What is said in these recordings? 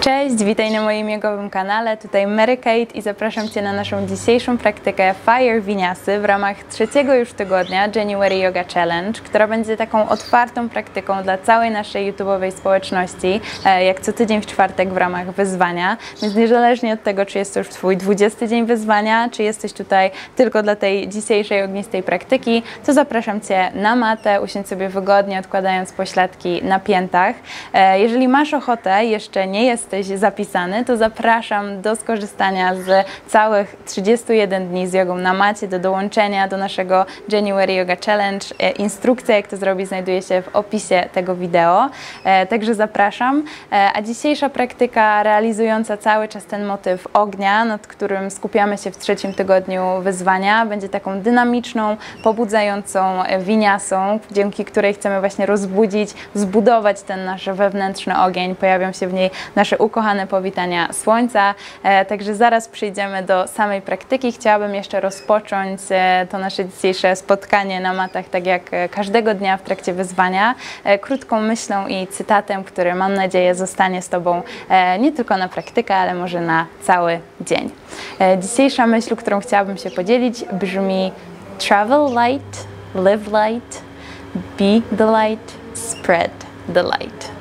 Cześć, witaj na moim jogowym kanale. Tutaj Mary Kate i zapraszam Cię na naszą dzisiejszą praktykę Fire Winiasy w ramach trzeciego już tygodnia January Yoga Challenge, która będzie taką otwartą praktyką dla całej naszej YouTube'owej społeczności, e, jak co tydzień w czwartek w ramach wyzwania. Więc niezależnie od tego, czy jest to już Twój 20 dzień wyzwania, czy jesteś tutaj tylko dla tej dzisiejszej ognistej praktyki, to zapraszam Cię na matę, usiądź sobie wygodnie, odkładając pośladki na piętach. E, jeżeli masz ochotę, jeszcze nie jesteś zapisany, to zapraszam do skorzystania z całych 31 dni z jogą na macie, do dołączenia do naszego January Yoga Challenge. E, instrukcja, jak to zrobić, znajduje się w opisie tego wideo, e, także zapraszam. E, a dzisiejsza praktyka realizująca cały czas ten motyw ognia, nad którym skupiamy się w trzecim tygodniu wyzwania, będzie taką dynamiczną, pobudzającą winiasą, dzięki której chcemy właśnie rozbudzić, zbudować ten nasz wewnętrzny ogień. Pojawią się w niej nasze ukochane powitania słońca. E, także zaraz przejdziemy do samej praktyki. Chciałabym jeszcze rozpocząć e, to nasze dzisiejsze spotkanie na matach, tak jak e, każdego dnia w trakcie wyzwania, krótką myślą i cytatem, który mam nadzieję zostanie z Tobą nie tylko na praktykę, ale może na cały dzień. Dzisiejsza myśl, którą chciałabym się podzielić, brzmi Travel light, live light, be the light, spread the light.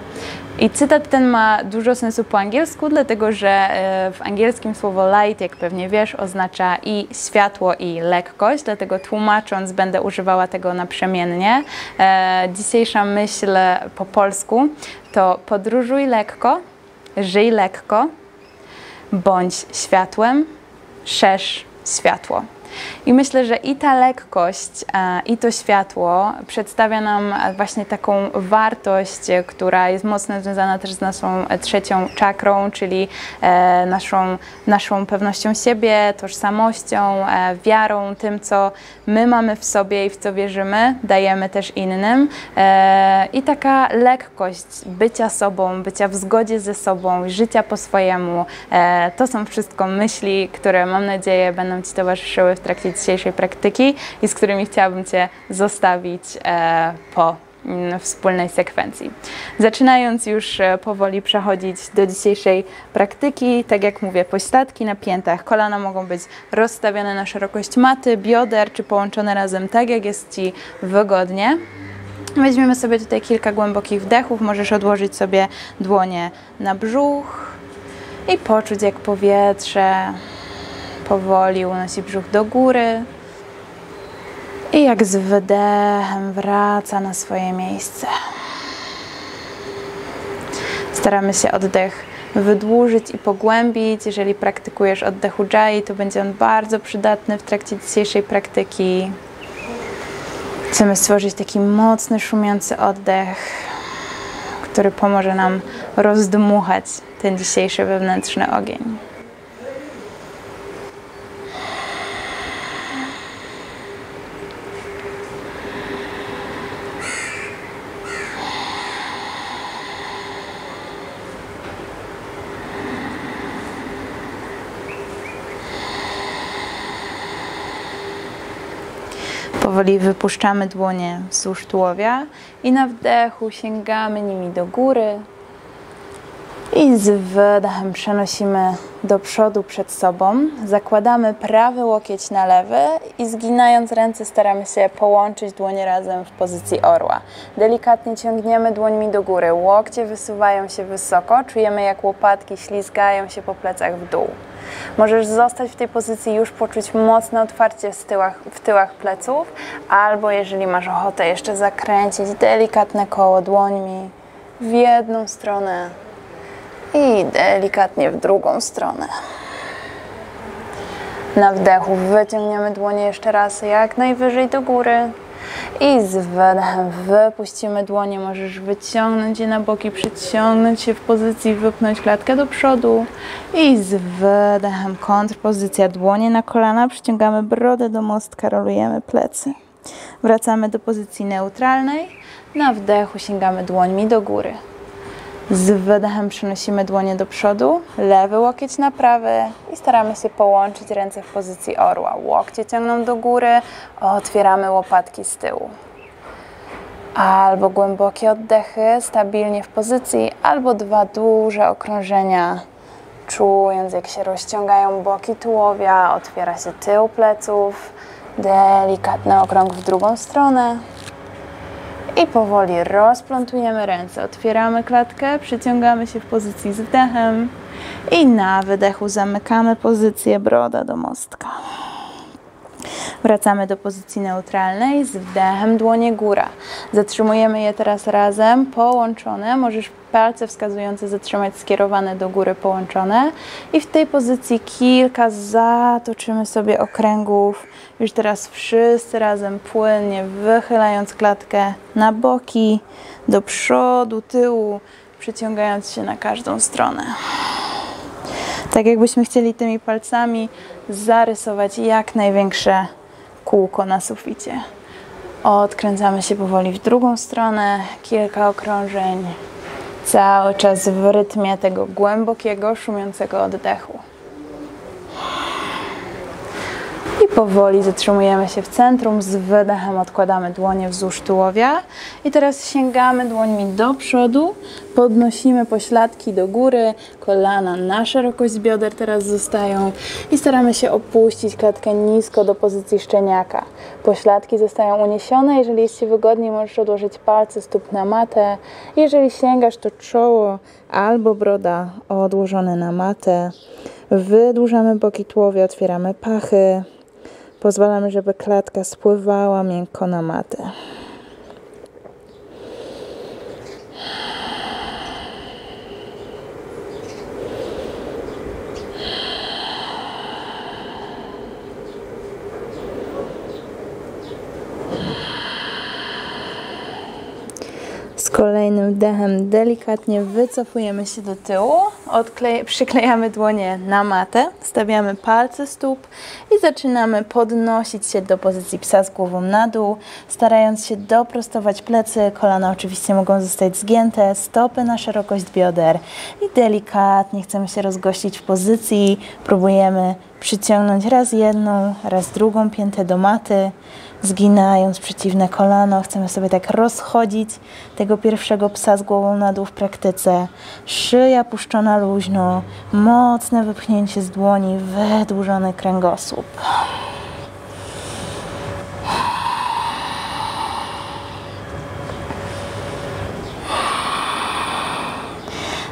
I cytat ten ma dużo sensu po angielsku, dlatego że e, w angielskim słowo light, jak pewnie wiesz, oznacza i światło, i lekkość, dlatego tłumacząc będę używała tego naprzemiennie. E, dzisiejsza myśl po polsku to podróżuj lekko, żyj lekko, bądź światłem, szerz światło. I myślę, że i ta lekkość, e, i to światło przedstawia nam właśnie taką wartość, która jest mocno związana też z naszą trzecią czakrą, czyli e, naszą, naszą pewnością siebie, tożsamością, e, wiarą, tym, co my mamy w sobie i w co wierzymy, dajemy też innym. I taka lekkość bycia sobą, bycia w zgodzie ze sobą, życia po swojemu, to są wszystko myśli, które mam nadzieję będą Ci towarzyszyły w trakcie dzisiejszej praktyki i z którymi chciałabym Cię zostawić e, po mm, wspólnej sekwencji. Zaczynając już e, powoli przechodzić do dzisiejszej praktyki, tak jak mówię, pośladki na piętach, kolana mogą być rozstawione na szerokość maty, bioder, czy połączone razem tak, jak jest Ci wygodnie. Weźmiemy sobie tutaj kilka głębokich wdechów, możesz odłożyć sobie dłonie na brzuch i poczuć jak powietrze powoli unosi brzuch do góry i jak z wydechem wraca na swoje miejsce. Staramy się oddech wydłużyć i pogłębić. Jeżeli praktykujesz oddech Ujjayi, to będzie on bardzo przydatny w trakcie dzisiejszej praktyki. Chcemy stworzyć taki mocny, szumiący oddech, który pomoże nam rozdmuchać ten dzisiejszy wewnętrzny ogień. Powoli wypuszczamy dłonie wzdłuż tułowia i na wdechu sięgamy nimi do góry. I z wydechem przenosimy do przodu przed sobą. Zakładamy prawy łokieć na lewy i zginając ręce staramy się połączyć dłonie razem w pozycji orła. Delikatnie ciągniemy dłońmi do góry. Łokcie wysuwają się wysoko. Czujemy jak łopatki ślizgają się po plecach w dół. Możesz zostać w tej pozycji już poczuć mocne otwarcie w tyłach, w tyłach pleców, albo jeżeli masz ochotę jeszcze zakręcić delikatne koło dłońmi w jedną stronę i delikatnie w drugą stronę. Na wdechu wyciągniemy dłonie jeszcze raz jak najwyżej do góry. I z wydechem wypuścimy dłonie, możesz wyciągnąć je na boki, przyciągnąć się w pozycji, wypnąć klatkę do przodu. I z wydechem kontrpozycja, dłonie na kolana, przyciągamy brodę do mostka, rolujemy plecy. Wracamy do pozycji neutralnej. Na wdechu sięgamy dłońmi do góry. Z wydechem przenosimy dłonie do przodu, lewy łokieć na prawy i staramy się połączyć ręce w pozycji orła. Łokcie ciągną do góry, otwieramy łopatki z tyłu. Albo głębokie oddechy, stabilnie w pozycji, albo dwa duże okrążenia, czując jak się rozciągają boki tułowia, otwiera się tył pleców, delikatny okrąg w drugą stronę. I powoli rozplątujemy ręce, otwieramy klatkę, przyciągamy się w pozycji z wdechem i na wydechu zamykamy pozycję broda do mostka. Wracamy do pozycji neutralnej, z wdechem dłonie góra. Zatrzymujemy je teraz razem, połączone. Możesz palce wskazujące zatrzymać skierowane do góry, połączone. I w tej pozycji kilka zatoczymy sobie okręgów. Już teraz wszyscy razem płynnie wychylając klatkę na boki, do przodu, tyłu, przyciągając się na każdą stronę. Tak jakbyśmy chcieli tymi palcami zarysować jak największe kółko na suficie. Odkręcamy się powoli w drugą stronę, kilka okrążeń, cały czas w rytmie tego głębokiego, szumiącego oddechu. Powoli zatrzymujemy się w centrum, z wydechem odkładamy dłonie wzdłuż tułowia i teraz sięgamy dłońmi do przodu, podnosimy pośladki do góry, kolana na szerokość bioder teraz zostają i staramy się opuścić klatkę nisko do pozycji szczeniaka. Pośladki zostają uniesione, jeżeli jest Ci wygodniej możesz odłożyć palce stóp na matę. Jeżeli sięgasz to czoło albo broda odłożone na matę. Wydłużamy boki tułowia, otwieramy pachy. Pozwalamy, żeby klatka spływała miękko na matę. Kolejnym wdechem delikatnie wycofujemy się do tyłu, przyklejamy dłonie na matę, stawiamy palce stóp i zaczynamy podnosić się do pozycji psa z głową na dół, starając się doprostować plecy. Kolana oczywiście mogą zostać zgięte, stopy na szerokość bioder i delikatnie chcemy się rozgościć w pozycji. Próbujemy przyciągnąć raz jedną, raz drugą piętę do maty zginając przeciwne kolano. Chcemy sobie tak rozchodzić tego pierwszego psa z głową na dół w praktyce. Szyja puszczona luźno, mocne wypchnięcie z dłoni, wydłużony kręgosłup.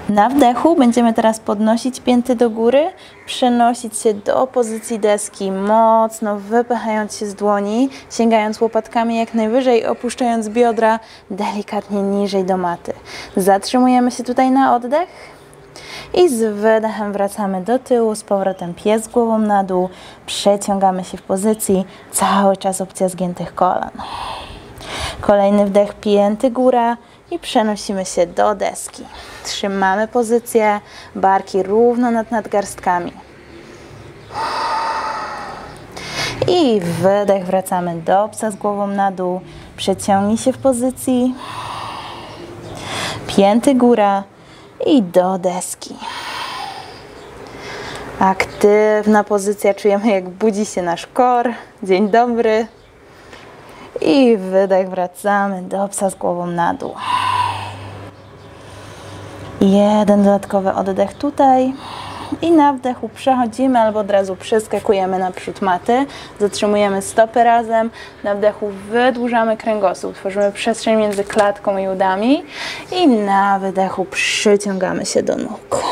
Na wdechu będziemy teraz podnosić pięty do góry, przenosić się do pozycji deski, mocno wypychając się z dłoni, sięgając łopatkami jak najwyżej, opuszczając biodra delikatnie niżej do maty. Zatrzymujemy się tutaj na oddech i z wydechem wracamy do tyłu, z powrotem pies głową na dół, przeciągamy się w pozycji, cały czas opcja zgiętych kolan. Kolejny wdech, pięty góra i przenosimy się do deski. Trzymamy pozycję, barki równo nad nadgarstkami. I wydech, wracamy do psa z głową na dół. Przeciągnij się w pozycji. Pięty góra i do deski. Aktywna pozycja, czujemy jak budzi się nasz kor. Dzień dobry. I wydech, wracamy do psa z głową na dół. Jeden dodatkowy oddech tutaj. I na wdechu przechodzimy albo od razu przeskakujemy naprzód maty. Zatrzymujemy stopy razem. Na wdechu wydłużamy kręgosłup. Tworzymy przestrzeń między klatką i udami. I na wydechu przyciągamy się do nóg.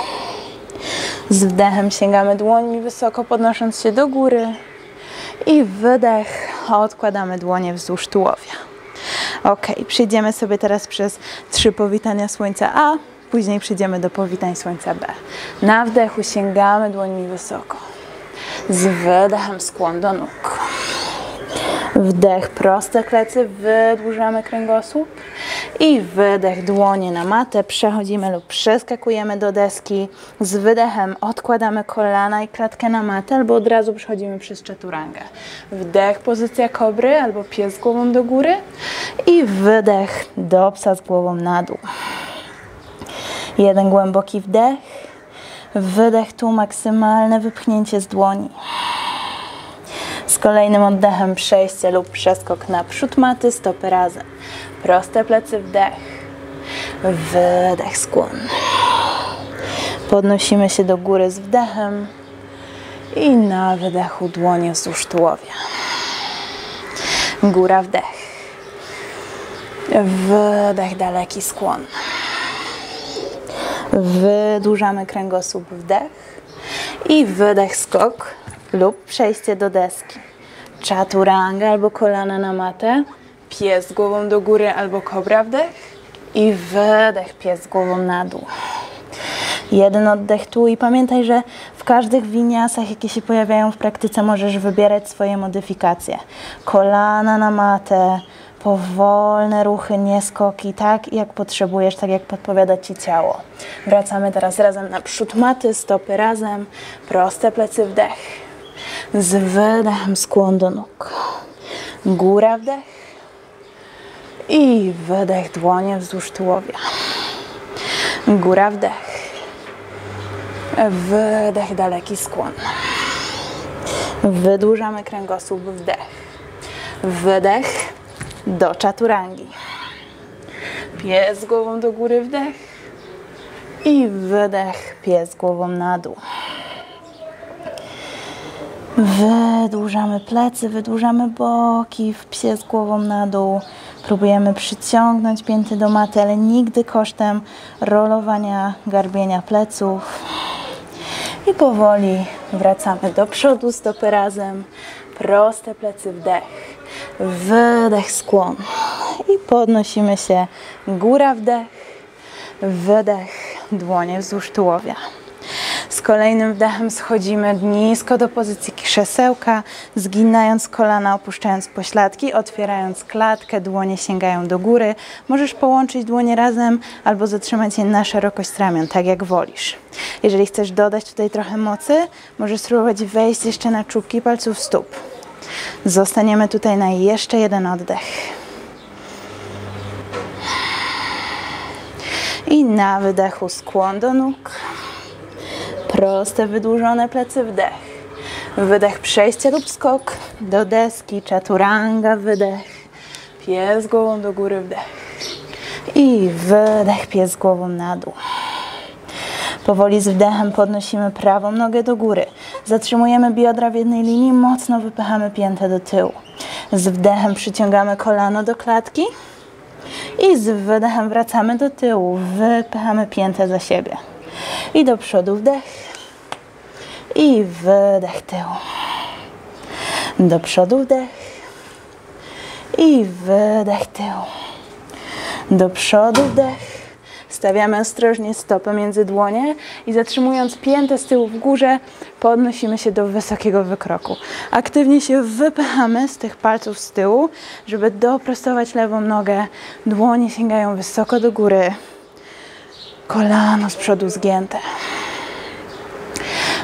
Z wdechem sięgamy dłońmi wysoko, podnosząc się do góry. I wydech, odkładamy dłonie wzdłuż tułowia. Ok, przejdziemy sobie teraz przez trzy powitania słońca A, Później przejdziemy do powitań słońca B. Na wdechu sięgamy dłońmi wysoko. Z wydechem skłon do nóg. Wdech, proste plecy, wydłużamy kręgosłup i wydech, dłonie na matę, przechodzimy lub przeskakujemy do deski. Z wydechem odkładamy kolana i klatkę na matę albo od razu przechodzimy przez czaturangę. Wdech, pozycja kobry albo pies głową do góry i wydech do psa z głową na dół. Jeden głęboki wdech, wydech tu maksymalne wypchnięcie z dłoni. Z kolejnym oddechem przejście lub przeskok na przód maty, stopy razem. Proste plecy, wdech. Wydech, skłon. Podnosimy się do góry z wdechem i na wydechu dłonie wzdłuż tułowia. Góra, wdech. Wydech, daleki skłon. Wydłużamy kręgosłup, wdech. I wydech, skok lub przejście do deski. Chaturanga albo kolana na matę. Pies głową do góry albo kobra, wdech. I wydech, pies głową na dół. Jeden oddech tu i pamiętaj, że w każdych winiasach, jakie się pojawiają w praktyce, możesz wybierać swoje modyfikacje. Kolana na matę, powolne ruchy, nie skoki, tak jak potrzebujesz, tak jak podpowiada Ci ciało. Wracamy teraz razem na przód maty, stopy razem, proste plecy, wdech. Z wydechem skłon do nóg. Góra, wdech. I wydech, dłonie wzdłuż tułowia. Góra, wdech. Wydech, daleki skłon. Wydłużamy kręgosłup, wdech. Wydech do czaturangi. Pies głową do góry, wdech. I wydech, pies głową na dół. Wydłużamy plecy, wydłużamy boki, w psie z głową na dół. Próbujemy przyciągnąć pięty do maty, ale nigdy kosztem rolowania, garbienia pleców. I powoli wracamy do przodu, stopy razem. Proste plecy, wdech. Wydech, skłon. I podnosimy się. Góra, wdech. Wydech, dłonie wzdłuż tułowia. Z kolejnym wdechem schodzimy nisko do pozycji krzesełka, zginając kolana, opuszczając pośladki, otwierając klatkę, dłonie sięgają do góry. Możesz połączyć dłonie razem albo zatrzymać je na szerokość ramion, tak jak wolisz. Jeżeli chcesz dodać tutaj trochę mocy, możesz spróbować wejść jeszcze na czubki palców stóp. Zostaniemy tutaj na jeszcze jeden oddech. I na wydechu skłon do nóg. Proste, wydłużone plecy, wdech. Wydech, przejście lub skok do deski, chaturanga, wydech. Pies głową do góry, wdech. I wydech, pies głową na dół. Powoli z wdechem podnosimy prawą nogę do góry. Zatrzymujemy biodra w jednej linii, mocno wypychamy piętę do tyłu. Z wdechem przyciągamy kolano do klatki i z wydechem wracamy do tyłu. Wypychamy piętę za siebie. I do przodu wdech i wydech tyłu. Do przodu wdech i wydech tyłu. Do przodu wdech. Stawiamy ostrożnie stopę między dłonie i zatrzymując piętę z tyłu w górze, podnosimy się do wysokiego wykroku. Aktywnie się wypychamy z tych palców z tyłu, żeby doprostować lewą nogę. Dłonie sięgają wysoko do góry. Kolano z przodu zgięte.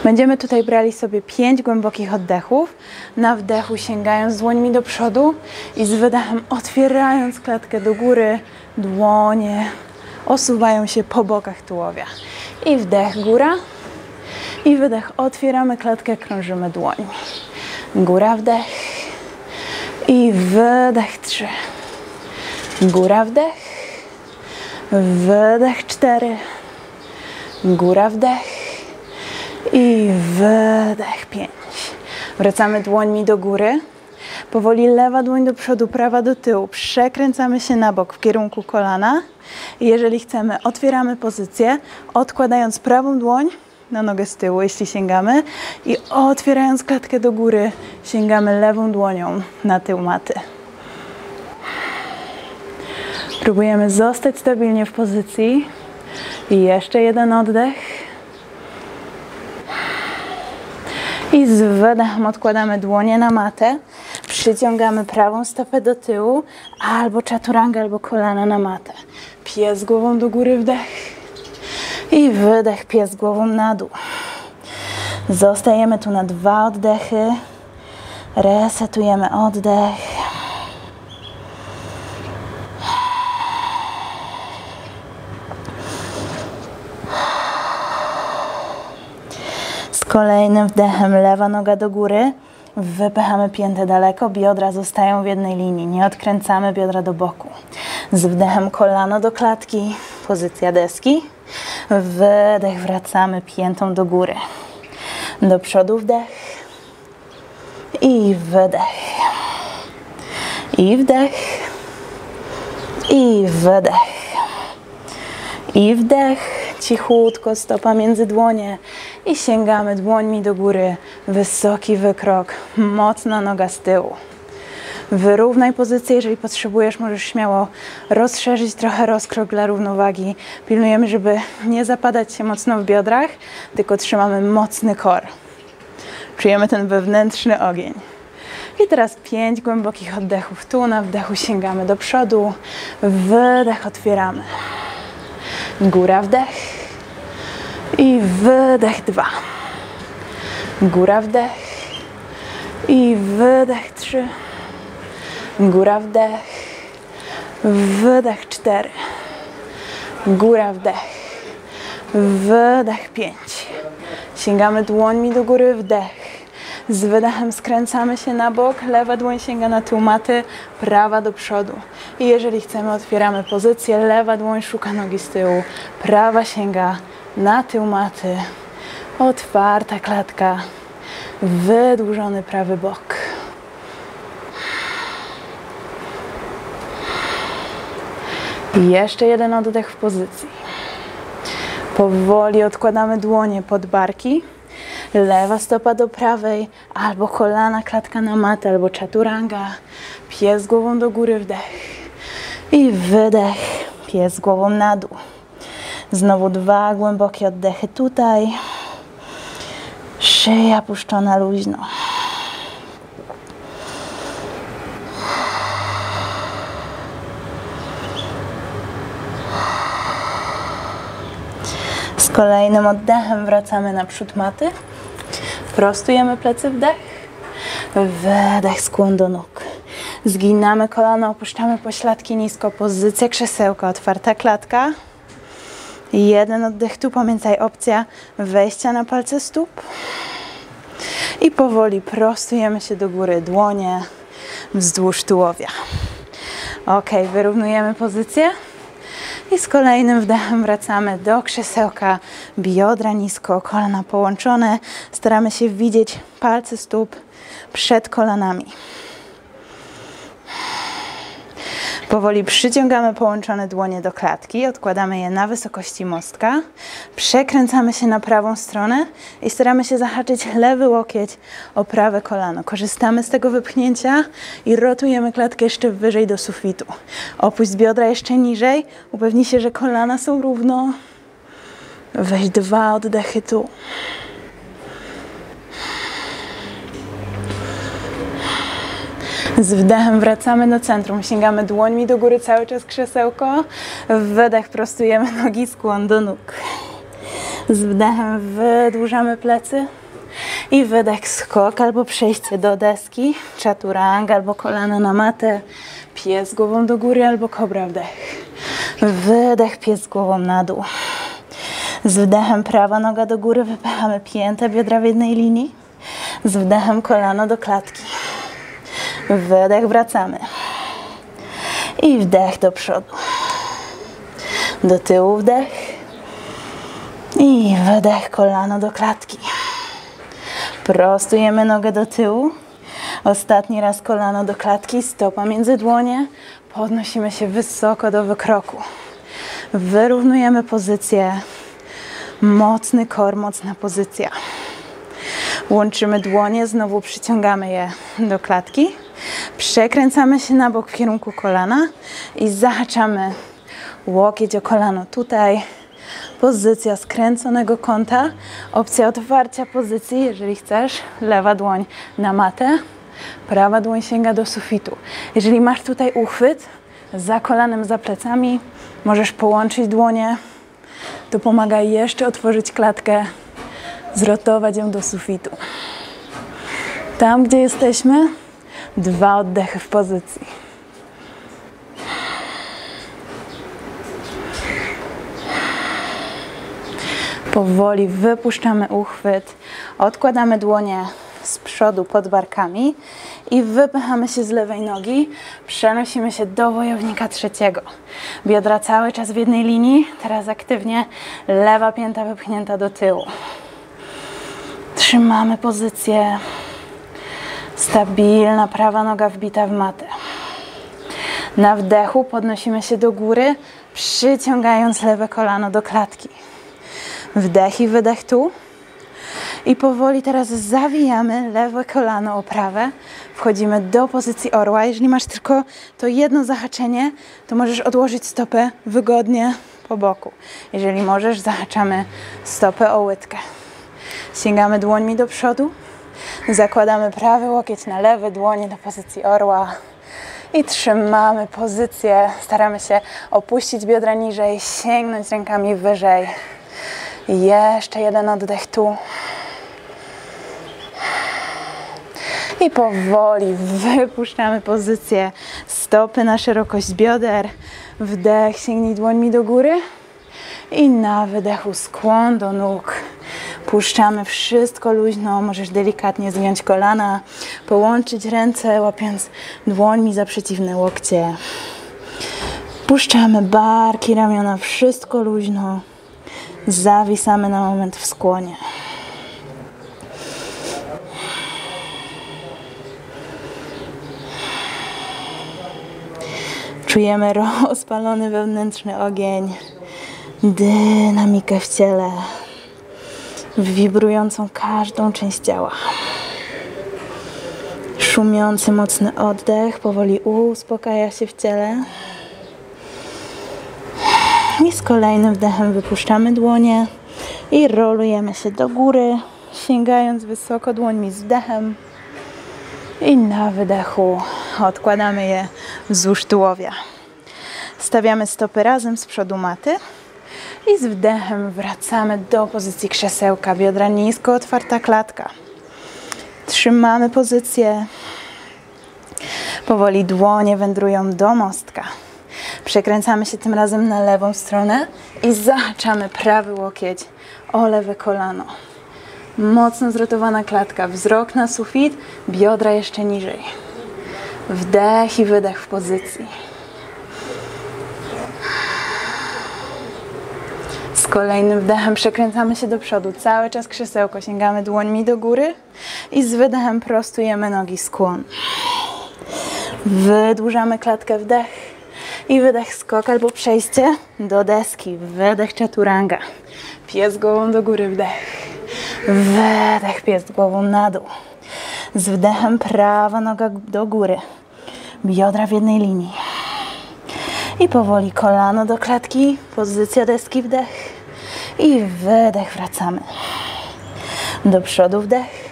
Będziemy tutaj brali sobie pięć głębokich oddechów. Na wdechu sięgając dłońmi do przodu i z wydechem otwierając klatkę do góry, dłonie osuwają się po bokach tułowia. I wdech, góra. I wydech, otwieramy klatkę, krążymy dłońmi. Góra, wdech. I wydech, trzy. Góra, wdech. Wydech, cztery. Góra, wdech. I wydech, pięć. Wracamy dłońmi do góry. Powoli lewa dłoń do przodu, prawa do tyłu. Przekręcamy się na bok w kierunku kolana. Jeżeli chcemy, otwieramy pozycję, odkładając prawą dłoń na nogę z tyłu, jeśli sięgamy, i otwierając klatkę do góry, sięgamy lewą dłonią na tył maty. Próbujemy zostać stabilnie w pozycji. I jeszcze jeden oddech. I z wydechem odkładamy dłonie na matę. Przyciągamy prawą stopę do tyłu, albo chaturanga, albo kolana na matę. Pies głową do góry, wdech. I wydech, pies głową na dół. Zostajemy tu na dwa oddechy. Resetujemy oddech. Kolejnym wdechem lewa noga do góry. Wypychamy piętę daleko, biodra zostają w jednej linii. Nie odkręcamy biodra do boku. Z wdechem kolano do klatki, pozycja deski. Wydech, wracamy piętą do góry. Do przodu wdech i wydech. I wdech i wydech. I wdech cichutko, stopa między dłonie i sięgamy dłońmi do góry. Wysoki wykrok, mocna noga z tyłu. Wyrównaj pozycję, jeżeli potrzebujesz, możesz śmiało rozszerzyć trochę rozkrok dla równowagi. Pilnujemy, żeby nie zapadać się mocno w biodrach, tylko trzymamy mocny kor. Czujemy ten wewnętrzny ogień. I teraz pięć głębokich oddechów. Tu na wdechu sięgamy do przodu, wydech otwieramy. Góra wdech i wydech dwa. Góra wdech i wydech trzy. Góra wdech, wydech cztery. Góra wdech, wydech pięć. Sięgamy dłońmi do góry, wdech. Z wydechem skręcamy się na bok, lewa dłoń sięga na tył maty, prawa do przodu. I jeżeli chcemy, otwieramy pozycję, lewa dłoń szuka nogi z tyłu, prawa sięga na tył maty, otwarta klatka, wydłużony prawy bok. I jeszcze jeden oddech w pozycji. Powoli odkładamy dłonie pod barki. Lewa stopa do prawej, albo kolana, klatka na matę, albo chaturanga. Pies głową do góry, wdech. I wydech, pies głową na dół. Znowu dwa głębokie oddechy tutaj. Szyja puszczona luźno. Z kolejnym oddechem wracamy na przód maty. Prostujemy plecy, wdech. Wydech, skłon do nóg. Zginamy kolano, opuszczamy pośladki nisko, pozycja krzesełka, otwarta klatka. Jeden oddech tu, pamiętaj opcja wejścia na palce stóp. I powoli prostujemy się do góry, dłonie wzdłuż tułowia. Ok, wyrównujemy pozycję. I z kolejnym wdechem wracamy do krzesełka, biodra nisko, kolana połączone. Staramy się widzieć palce stóp przed kolanami. Powoli przyciągamy połączone dłonie do klatki, odkładamy je na wysokości mostka, przekręcamy się na prawą stronę i staramy się zahaczyć lewy łokieć o prawe kolano. Korzystamy z tego wypchnięcia i rotujemy klatkę jeszcze wyżej do sufitu. Opuść biodra jeszcze niżej, upewnij się, że kolana są równo. Weź dwa oddechy tu. Z wdechem wracamy do centrum, sięgamy dłońmi do góry, cały czas krzesełko. Wydech prostujemy nogi, skłon do nóg. Z wdechem wydłużamy plecy i wydech skok albo przejście do deski, chaturanga albo kolana na matę, pies głową do góry albo kobra wdech. Wydech, pies głową na dół. Z wdechem prawa noga do góry, wypychamy piętę, biodra w jednej linii. Z wdechem kolano do klatki. Wydech, wracamy. I wdech do przodu. Do tyłu wdech. I wydech, kolano do klatki. Prostujemy nogę do tyłu. Ostatni raz kolano do klatki, stopa między dłonie. Podnosimy się wysoko do wykroku. Wyrównujemy pozycję. Mocny kor, mocna pozycja. Łączymy dłonie, znowu przyciągamy je do klatki. Przekręcamy się na bok w kierunku kolana i zahaczamy łokieć o kolano tutaj. Pozycja skręconego kąta. Opcja otwarcia pozycji, jeżeli chcesz. Lewa dłoń na matę, prawa dłoń sięga do sufitu. Jeżeli masz tutaj uchwyt za kolanem, za plecami, możesz połączyć dłonie. To pomaga jeszcze otworzyć klatkę, zrotować ją do sufitu. Tam, gdzie jesteśmy, Dwa oddechy w pozycji. Powoli wypuszczamy uchwyt, odkładamy dłonie z przodu pod barkami i wypychamy się z lewej nogi. Przenosimy się do wojownika trzeciego. Biodra cały czas w jednej linii. Teraz aktywnie lewa pięta wypchnięta do tyłu. Trzymamy pozycję. Stabilna prawa noga wbita w matę. Na wdechu podnosimy się do góry, przyciągając lewe kolano do klatki. Wdech i wydech tu. I powoli teraz zawijamy lewe kolano o prawe. Wchodzimy do pozycji orła. Jeżeli masz tylko to jedno zahaczenie, to możesz odłożyć stopę wygodnie po boku. Jeżeli możesz, zahaczamy stopę o łydkę. Sięgamy dłońmi do przodu. Zakładamy prawy łokieć na lewy, dłonie do pozycji orła. I trzymamy pozycję. Staramy się opuścić biodra niżej, sięgnąć rękami wyżej. Jeszcze jeden oddech tu. I powoli wypuszczamy pozycję. Stopy na szerokość bioder. Wdech, sięgnij dłońmi do góry. I na wydechu skłon do nóg. Puszczamy wszystko luźno. Możesz delikatnie zgiąć kolana, połączyć ręce, łapiąc dłońmi za przeciwne łokcie. Puszczamy barki, ramiona, wszystko luźno. Zawisamy na moment w skłonie. Czujemy rozpalony wewnętrzny ogień, dynamikę w ciele, wibrującą każdą część ciała. Szumiący, mocny oddech powoli uspokaja się w ciele. I z kolejnym wdechem wypuszczamy dłonie i rolujemy się do góry, sięgając wysoko dłońmi z wdechem. I na wydechu odkładamy je wzdłuż tułowia. Stawiamy stopy razem z przodu maty i z wdechem wracamy do pozycji krzesełka. Biodra nisko, otwarta klatka. Trzymamy pozycję. Powoli dłonie wędrują do mostka. Przekręcamy się tym razem na lewą stronę i zahaczamy prawy łokieć o lewe kolano. Mocno zrotowana klatka, wzrok na sufit, biodra jeszcze niżej. Wdech i wydech w pozycji. Kolejnym wdechem przekręcamy się do przodu, cały czas krzesełko, sięgamy dłońmi do góry i z wydechem prostujemy nogi, skłon. Wydłużamy klatkę, wdech i wydech, skok albo przejście do deski, wydech chaturanga. Pies głową do góry, wdech. Wydech, pies głową na dół. Z wdechem prawa noga do góry. Biodra w jednej linii. I powoli kolano do klatki, pozycja deski, wdech. I wydech, wracamy. Do przodu wdech.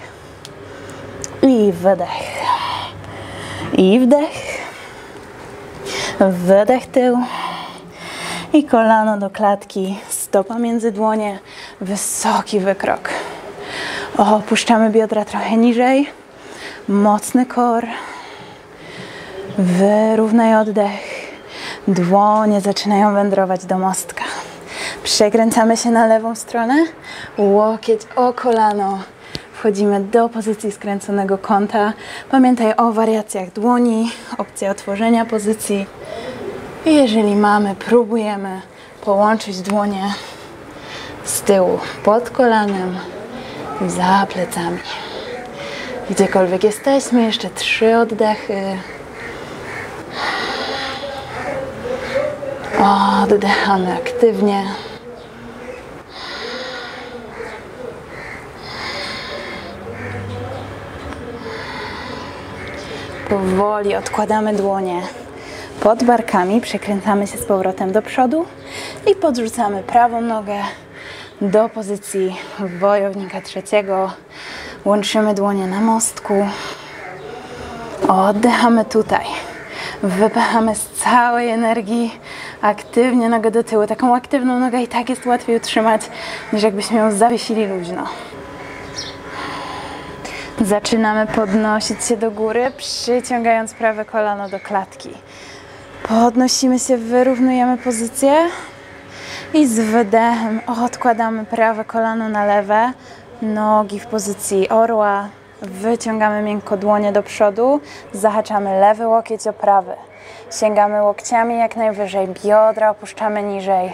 I wydech. I wdech. Wydech tył. I kolano do klatki, stopa między dłonie, wysoki wykrok. Opuszczamy biodra trochę niżej. Mocny kor. Wyrównaj oddech. Dłonie zaczynają wędrować do mostka. Przekręcamy się na lewą stronę. Łokieć o kolano. Wchodzimy do pozycji skręconego kąta. Pamiętaj o wariacjach dłoni, opcja otworzenia pozycji. I jeżeli mamy, próbujemy połączyć dłonie z tyłu pod kolanem, za plecami. Gdziekolwiek jesteśmy, jeszcze trzy oddechy. Oddychamy aktywnie. Powoli odkładamy dłonie pod barkami, przekręcamy się z powrotem do przodu i podrzucamy prawą nogę do pozycji wojownika trzeciego. Łączymy dłonie na mostku. Oddychamy tutaj. Wypychamy z całej energii aktywnie nogę do tyłu. Taką aktywną nogę i tak jest łatwiej utrzymać, niż jakbyśmy ją zawiesili luźno. Zaczynamy podnosić się do góry, przyciągając prawe kolano do klatki. Podnosimy się, wyrównujemy pozycję i z wydechem odkładamy prawe kolano na lewe, nogi w pozycji orła, Wyciągamy miękko dłonie do przodu, zahaczamy lewy łokieć o prawy. Sięgamy łokciami jak najwyżej, biodra opuszczamy niżej.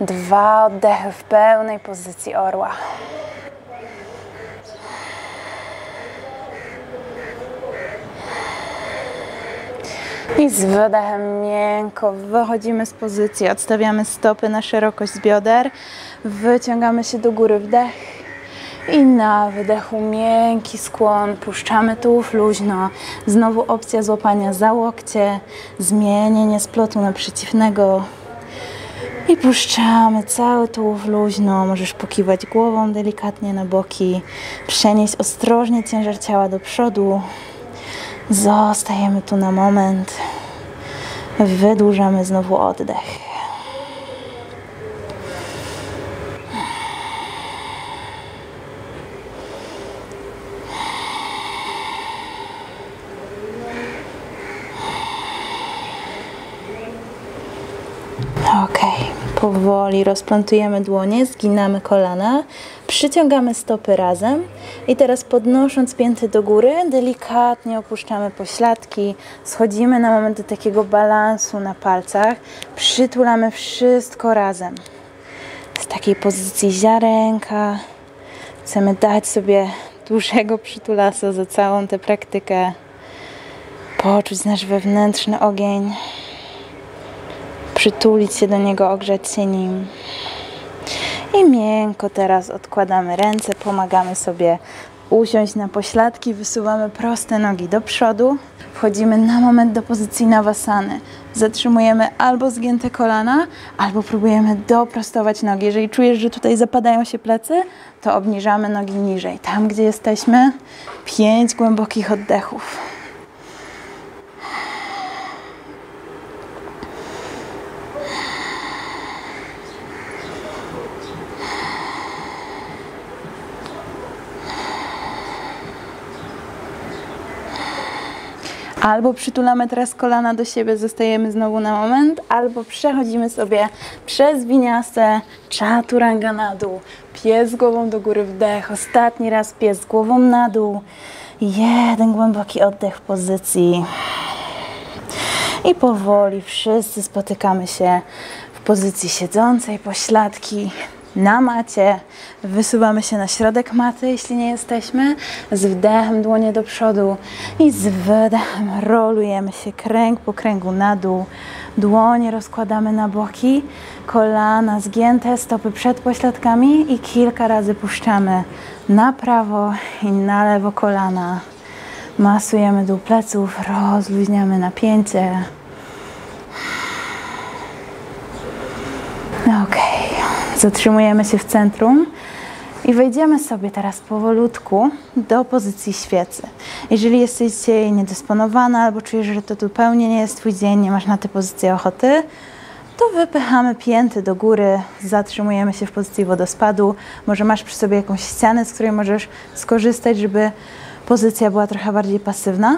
Dwa oddechy w pełnej pozycji orła. I z wydechem miękko wychodzimy z pozycji, odstawiamy stopy na szerokość bioder, wyciągamy się do góry wdech i na wydechu miękki skłon, puszczamy tułów luźno, znowu opcja złapania za łokcie, zmienienie splotu na przeciwnego i puszczamy cały tułów luźno, możesz pokiwać głową delikatnie na boki, przenieść ostrożnie ciężar ciała do przodu, Zostajemy tu na moment. Wydłużamy znowu oddech. Ok, powoli rozplątujemy dłonie, zginamy kolana, przyciągamy stopy razem i teraz podnosząc pięty do góry, delikatnie opuszczamy pośladki, schodzimy na moment do takiego balansu na palcach, przytulamy wszystko razem. Z takiej pozycji ziarenka chcemy dać sobie dużego przytulasa za całą tę praktykę, poczuć nasz wewnętrzny ogień przytulić się do niego, ogrzać się nim. I miękko teraz odkładamy ręce, pomagamy sobie usiąść na pośladki, wysuwamy proste nogi do przodu. Wchodzimy na moment do pozycji nawasany. Zatrzymujemy albo zgięte kolana, albo próbujemy doprostować nogi. Jeżeli czujesz, że tutaj zapadają się plecy, to obniżamy nogi niżej. Tam, gdzie jesteśmy, pięć głębokich oddechów. Albo przytulamy teraz kolana do siebie, zostajemy znowu na moment, albo przechodzimy sobie przez winiasę, czaturanga na dół, pies głową do góry, wdech, ostatni raz pies głową na dół, jeden głęboki oddech w pozycji. I powoli wszyscy spotykamy się w pozycji siedzącej, pośladki, na macie. Wysuwamy się na środek maty, jeśli nie jesteśmy. Z wdechem dłonie do przodu i z wydechem rolujemy się kręg po kręgu na dół. Dłonie rozkładamy na boki, kolana zgięte, stopy przed pośladkami i kilka razy puszczamy na prawo i na lewo kolana. Masujemy dół pleców, rozluźniamy napięcie. Ok. Zatrzymujemy się w centrum i wejdziemy sobie teraz powolutku do pozycji świecy. Jeżeli jesteś dzisiaj niedysponowana albo czujesz, że to zupełnie nie jest Twój dzień, nie masz na tę pozycję ochoty, to wypychamy pięty do góry, zatrzymujemy się w pozycji wodospadu. Może masz przy sobie jakąś ścianę, z której możesz skorzystać, żeby pozycja była trochę bardziej pasywna.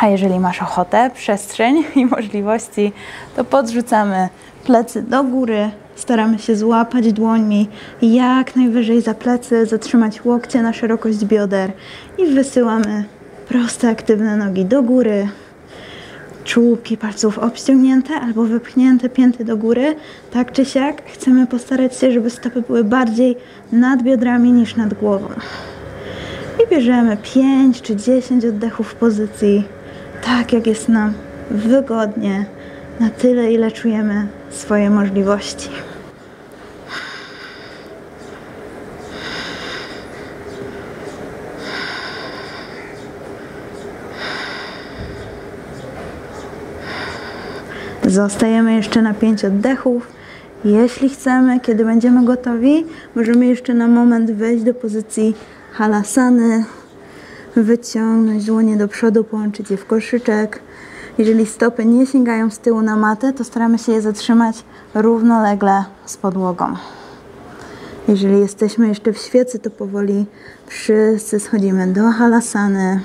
A jeżeli masz ochotę, przestrzeń i możliwości, to podrzucamy plecy do góry, Staramy się złapać dłońmi jak najwyżej za plecy, zatrzymać łokcie na szerokość bioder i wysyłamy proste, aktywne nogi do góry. Czubki palców obściągnięte albo wypchnięte pięty do góry. Tak czy siak chcemy postarać się, żeby stopy były bardziej nad biodrami niż nad głową. I bierzemy 5 czy 10 oddechów w pozycji, tak jak jest nam wygodnie, na tyle, ile czujemy swoje możliwości. Zostajemy jeszcze na 5 oddechów. Jeśli chcemy, kiedy będziemy gotowi, możemy jeszcze na moment wejść do pozycji halasany, wyciągnąć dłonie do przodu, połączyć je w koszyczek. Jeżeli stopy nie sięgają z tyłu na matę, to staramy się je zatrzymać równolegle z podłogą. Jeżeli jesteśmy jeszcze w świecy, to powoli wszyscy schodzimy do halasany.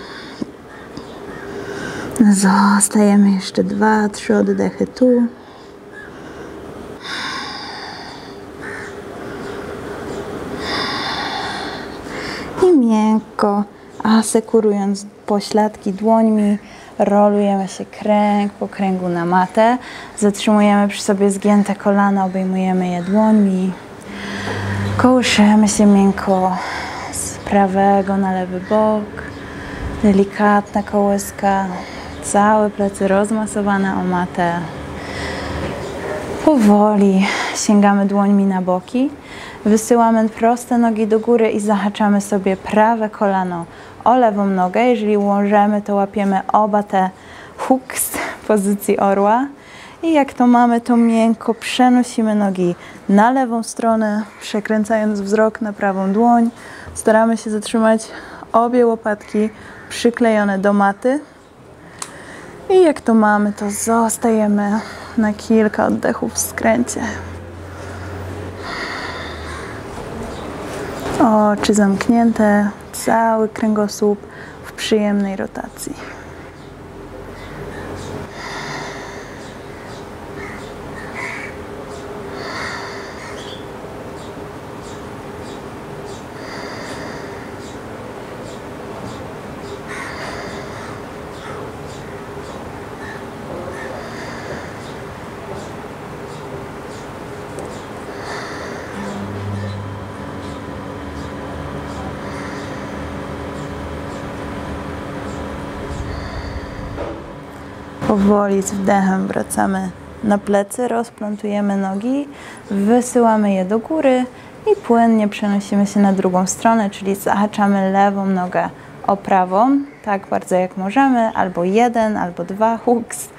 Zostajemy jeszcze dwa, trzy oddechy tu. I miękko asekurując pośladki dłońmi, rolujemy się kręg po kręgu na matę. Zatrzymujemy przy sobie zgięte kolana, obejmujemy je dłońmi. Kołyszemy się miękko z prawego na lewy bok. Delikatna kołyska, całe plecy rozmasowane o matę. Powoli sięgamy dłońmi na boki. Wysyłamy proste nogi do góry i zahaczamy sobie prawe kolano o lewą nogę. Jeżeli ułożymy, to łapiemy oba te hooks pozycji orła. I jak to mamy, to miękko przenosimy nogi na lewą stronę, przekręcając wzrok na prawą dłoń. Staramy się zatrzymać obie łopatki przyklejone do maty. I jak to mamy, to zostajemy na kilka oddechów w skręcie. Oczy zamknięte, cały kręgosłup w przyjemnej rotacji. Powoli z wdechem wracamy na plecy, rozplątujemy nogi, wysyłamy je do góry i płynnie przenosimy się na drugą stronę, czyli zahaczamy lewą nogę o prawą, tak bardzo jak możemy, albo jeden, albo dwa hooks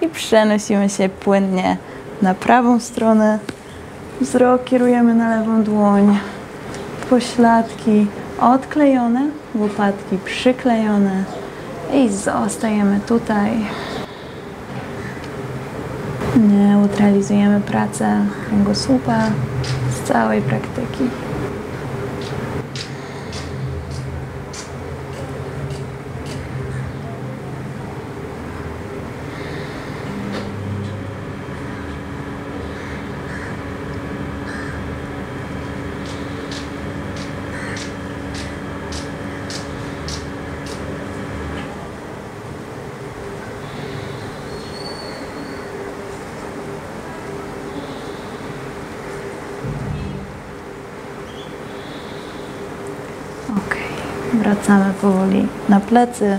i przenosimy się płynnie na prawą stronę. Wzrok kierujemy na lewą dłoń, pośladki odklejone, łopatki przyklejone i zostajemy tutaj. Neutralizujemy pracę kręgosłupa z całej praktyki. Ok, wracamy powoli na plecy,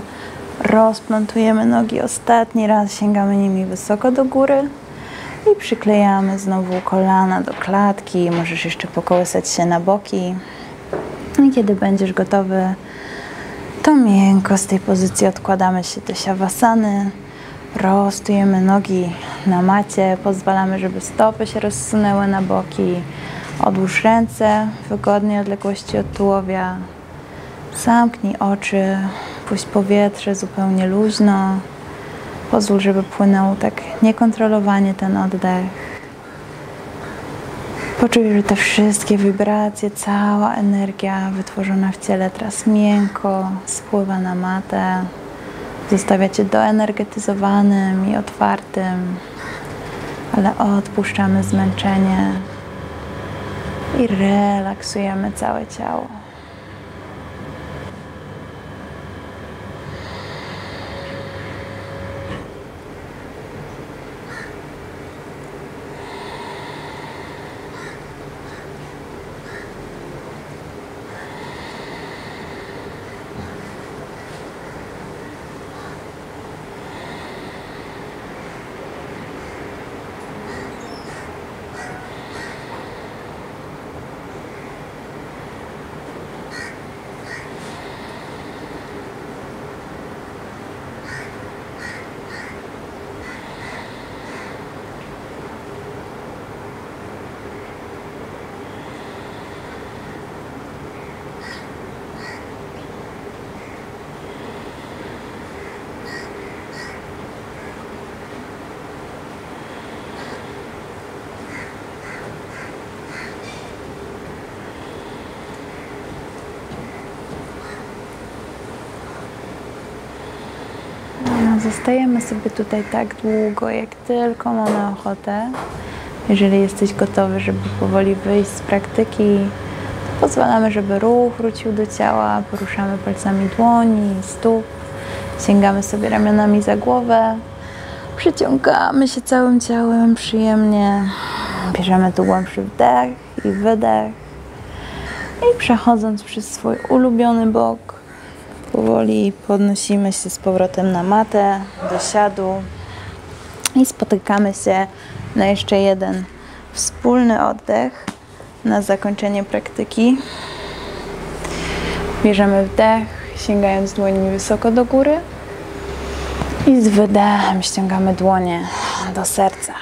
rozplątujemy nogi ostatni raz, sięgamy nimi wysoko do góry i przyklejamy znowu kolana do klatki. Możesz jeszcze pokołysać się na boki. I kiedy będziesz gotowy, to miękko z tej pozycji odkładamy się do siawasany. Rozstujemy nogi na macie, pozwalamy, żeby stopy się rozsunęły na boki. Odłóż ręce w wygodnej odległości od tułowia. Zamknij oczy, puść powietrze zupełnie luźno. Pozwól, żeby płynął tak niekontrolowanie ten oddech. Poczuj, że te wszystkie wibracje, cała energia wytworzona w ciele teraz miękko spływa na matę. Zostawia cię doenergetyzowanym i otwartym, ale odpuszczamy zmęczenie i relaksujemy całe ciało. Zostajemy sobie tutaj tak długo, jak tylko mamy ochotę. Jeżeli jesteś gotowy, żeby powoli wyjść z praktyki, Pozwalamy, żeby ruch wrócił do ciała, poruszamy palcami dłoni, stóp, sięgamy sobie ramionami za głowę, przyciągamy się całym ciałem przyjemnie, bierzemy tu głębszy wdech i wydech i przechodząc przez swój ulubiony bok, powoli podnosimy się z powrotem na matę, do siadu i spotykamy się na jeszcze jeden wspólny oddech na zakończenie praktyki. Bierzemy wdech, sięgając dłońmi wysoko do góry i z wydechem ściągamy dłonie do serca.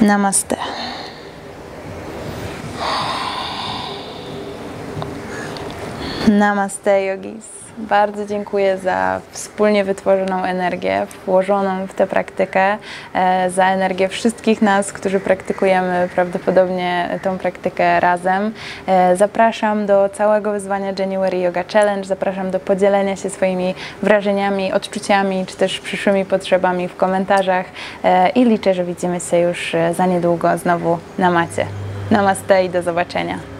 Namaste. Namaste yogis. Bardzo dziękuję za wspólnie wytworzoną energię, włożoną w tę praktykę, e, za energię wszystkich nas, którzy praktykujemy prawdopodobnie tą praktykę razem. E, zapraszam do całego wyzwania January Yoga Challenge, zapraszam do podzielenia się swoimi wrażeniami, odczuciami, czy też przyszłymi potrzebami w komentarzach e, i liczę, że widzimy się już za niedługo znowu na macie. Namaste i do zobaczenia.